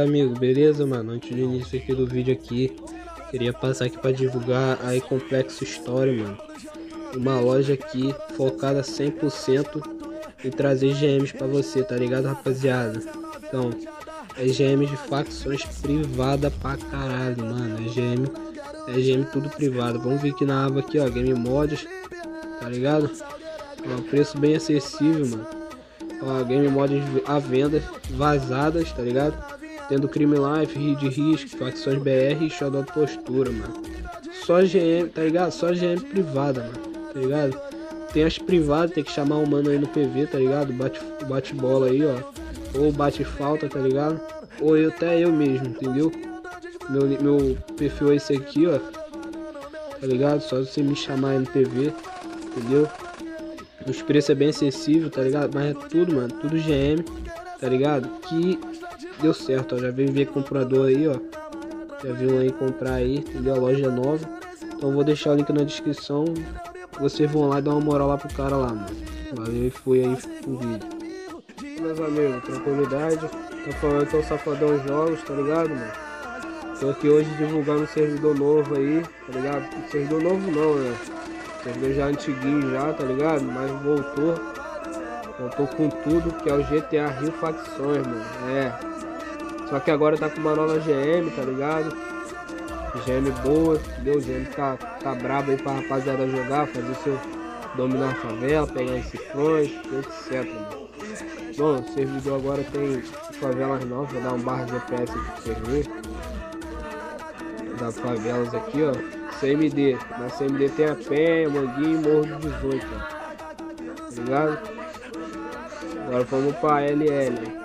Amigo, beleza, mano? Antes do início aqui do vídeo aqui, queria passar aqui para divulgar a Complexo Story, mano. Uma loja aqui focada 100% em trazer GMs para você, tá ligado, rapaziada? Então, é GM de facções privada pra caralho, mano. É GM, é GM tudo privado. Vamos ver aqui na aba aqui, ó, Game Mods, tá ligado? É um preço bem acessível, mano. Ó, Game Mods à venda, vazadas, tá ligado? Tendo Crime Life, de Risco, Facções BR e Shadow Postura, mano. Só GM, tá ligado? Só GM privada, mano, tá ligado? Tem as privadas, tem que chamar o mano aí no PV, tá ligado? Bate, bate bola aí, ó. Ou bate falta, tá ligado? Ou eu, até eu mesmo, entendeu? Meu, meu perfil é esse aqui, ó. Tá ligado? Só você me chamar aí no PV, entendeu? Os preços é bem acessível, tá ligado? Mas é tudo, mano, tudo GM, tá ligado? Que deu certo, ó. Já veio ver comprador aí, ó. Já viu aí comprar aí, entendeu? A loja nova. Então vou deixar o link na descrição. Vocês vão lá dar uma moral lá pro cara lá, mano. Valeu e fui aí o vídeo. Meus amigos, tranquilidade. Tô falando que é Safadão Jogos, tá ligado, mano? Tô aqui hoje divulgando um servidor novo aí, tá ligado? Servidor novo não, né? Servidor já antiguinho já, tá ligado? Mas voltou. Voltou com tudo, que é o GTA Rio Facções, mano. É, só que agora tá com uma nova GM, tá ligado? GM boa, entendeu? GM tá, tá brabo aí pra rapaziada jogar, fazer seu dominar a favela, pegar os cifrões, etc. Mano. Bom, o servidor agora tem favelas novas, vou dar um barra GPS aqui pra vocês. Das favelas aqui, ó. CMD. Na CMD tem a Penha, Manguinho e Morro do 18, ó. Tá ligado? Agora vamos pra LL.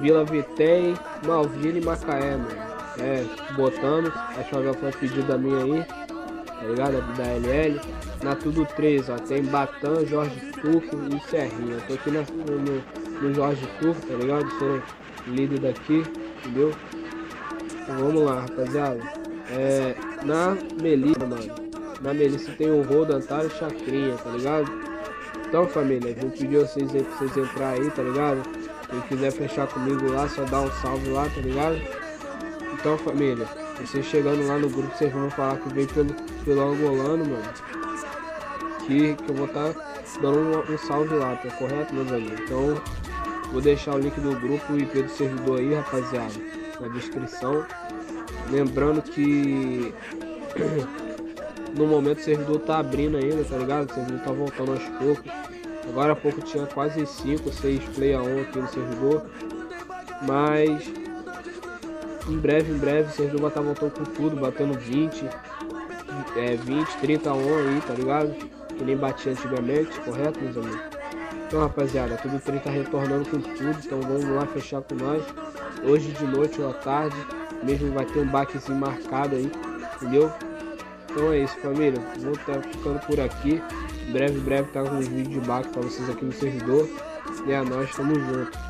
Vila Vitem, Malvina e Macaé, mano. É, botamos. A favela foi pedida minha aí, tá ligado? Da LL. Na Tudo 3, ó, tem Batan, Jorge Turco e Serrinha. Eu tô aqui na, no, no Jorge Turco, tá ligado? Sou líder daqui, entendeu? Então vamos lá, rapaziada. É, na Melissa, mano. Na Melissa tem o Rodo, Antário e Chacrinha, tá ligado? Então, família, vou pedir vocês aí pra vocês entrar aí, tá ligado? Quem quiser fechar comigo lá, só dá um salve lá, tá ligado? Então, família, vocês chegando lá no grupo, vocês vão falar que veio pelo, pelo angolano, mano. Que, que eu vou estar tá dando um, um, salve lá, tá correto, meus amigos? Então, vou deixar o link do grupo e do servidor aí, rapaziada, na descrição. Lembrando que no momento o servidor tá abrindo ainda, tá ligado? O servidor tá voltando aos poucos. Agora há pouco tinha quase 5, 6 play a 1 aqui no servidor. Mas em breve, em breve, o servidor vai estar voltando com tudo, batendo 20, é, 20, 30 a 1 aí, tá ligado? Que nem batia antigamente, correto, meus amigos? Então, rapaziada, tudo 30 tá retornando com tudo, então vamos lá fechar com nós. Hoje de noite ou à tarde, mesmo vai ter um baquezinho marcado aí, entendeu? Então é isso, família. Vou estar ficando por aqui. Breve, breve tá com uns vídeos de baque pra vocês aqui no servidor. E a nós, tamo junto.